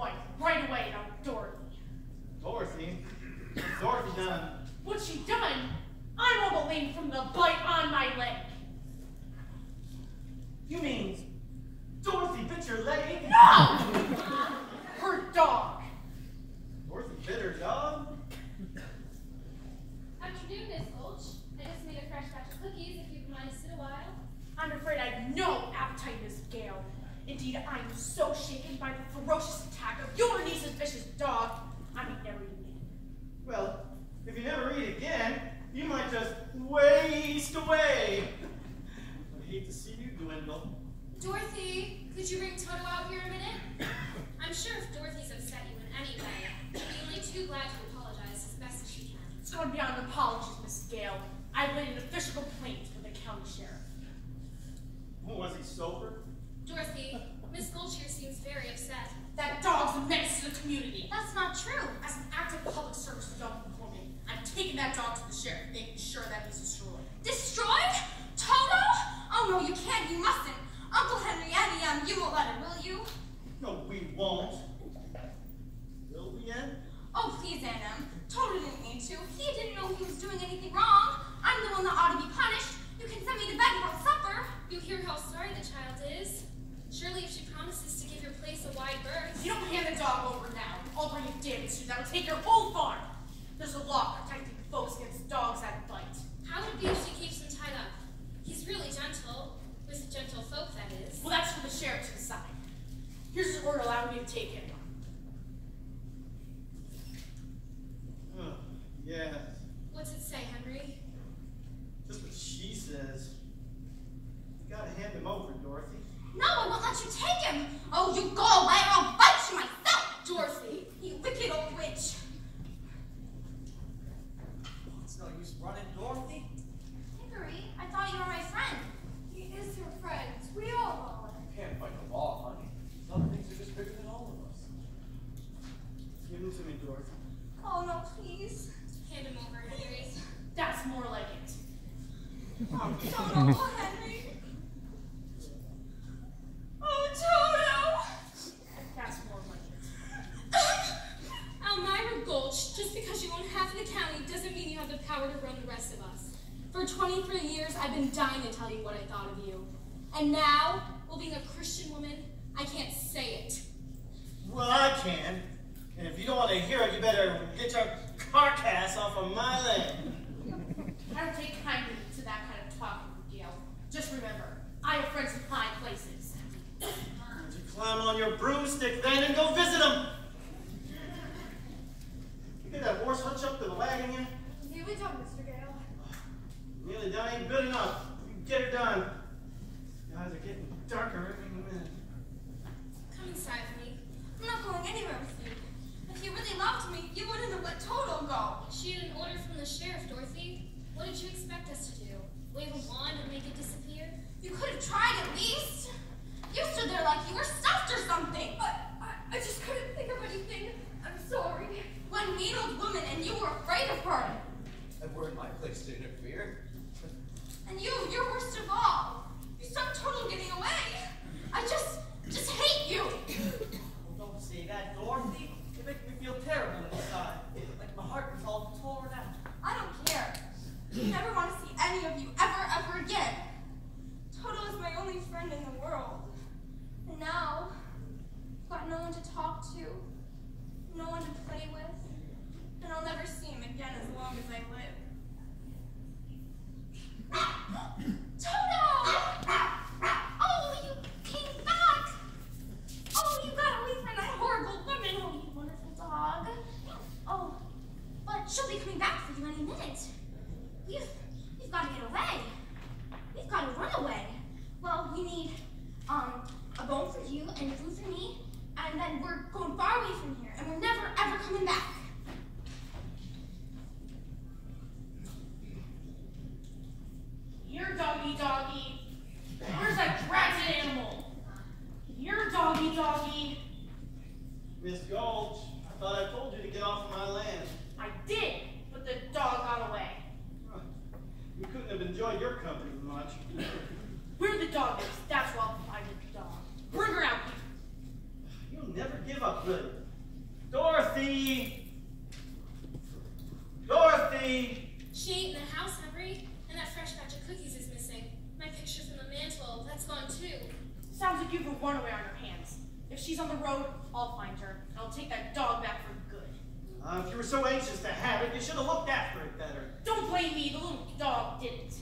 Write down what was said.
wife right away about Dorothy. Dorothy? Dorothy done? What's she done? I'm all the lame from the bite on my leg. You mean Dorothy bit your leg? No! her dog. Dorothy bit her dog? Afternoon, Miss Gulch. Indeed, I am so shaken by the ferocious attack of your niece's vicious dog. I may never eat again. Well, if you never eat again, you might just waste away. I hate to see you dwindle. Dorothy, could you bring Toto out here a minute? I'm sure if Dorothy's upset you in any way, she'd be only too glad to apologize as best as she can. It's going beyond apologies, Miss Gale. I've made an official complaint with the county sheriff. Who was he sober? Dorothy, Miss Gulch seems very upset. That dog's a menace to the community. That's not true. As an act of public service to dog conformity, I'm taking that dog to the sheriff, making sure that he's destroyed. Destroyed? Toto? Oh no, you can't, you mustn't. Uncle Henry, Annie, um, you won't let her, will you? No, we won't. Will we, Ann? Oh, please, Anna. Toto didn't mean to. He didn't know he was doing anything wrong. I'm the one that ought to be punished. You can send me to bed without supper. You hear how sorry the child is. Surely if she promises to give your place a wide berth. If you don't hand the dog over now, I'll bring a damage suit that'll take your whole farm. There's a law protecting folks against dogs that bite. How would it be if she keeps him tied up? He's really gentle. With gentle folk, that is. Well, that's for the sheriff to decide. Here's his order allowing me to take him. Oh, yes. What's it say, Henry? Just what she says. You gotta hand him over, Dorothy. No, I won't let you take him. Oh, you go away or I'll bite you myself, Dorothy. You wicked old witch. It's no use running, Dorothy. Hickory, I thought you were my friend. He is your friend. We all know it. You can't fight the law, honey. Some things are just bigger than all of us. Give him to me, Dorothy. Oh no, please. Hand him over, Henry. That's more like it. Oh, Henry. Oh, Toto. Almira Gulch, just because you own half of the county doesn't mean you have the power to run the rest of us. For 23 years, I've been dying to tell you what I thought of you. And now, well, being a Christian woman, I can't say it. Well, I can. And if you don't want to hear it, you better get your carcass off of my land. I don't take kindly to that kind of talk, Gale. Just remember, I have friends in high places. Would you climb on your broomstick then and go visit them? You get that horse hunch up to the wagon yet? Nearly done, Mr. Gale. Nearly done ain't good enough. You get her done. The eyes are getting darker every minute. Come inside with me. I'm not going anywhere with you. If you really loved me, you wouldn't have let Toto go. She had an order from the sheriff, Dorothy. What did you expect us to do? Wave a wand and make it disappear? You could have tried at least. You stood there like you were stuffed or something. I, I, I just couldn't think of anything. I'm sorry. One mean old woman and you were afraid of her. It weren't my place to interfere. And you, you're worst of all. You stopped Toto getting away. I just, just hate you. Well, don't say that, Dorothy. It makes me feel terrible inside. Like my heart is all torn out. I don't care. I never want to see any of you ever, ever again. Toto is my only friend in the world. And now, I've got no one to talk to, to play with, and I'll never see him again as long as I live. Miss Gulch, I thought I told you to get off my land. I did, but the dog got away. Huh. We couldn't have enjoyed your company much. We're the dog is. That's why I'm find the dog. Bring her out. You'll never give up, good. Dorothy! Dorothy! She ain't in the house, Henry. And that fresh batch of cookies is missing. My picture from the mantle, that's gone too. Sounds like you've a runaway on your hands. If she's on the road, I'll find her. I'll take that dog back for good. Uh, if you were so anxious to have it, you should have looked after it better. Don't blame me, the little dog didn't.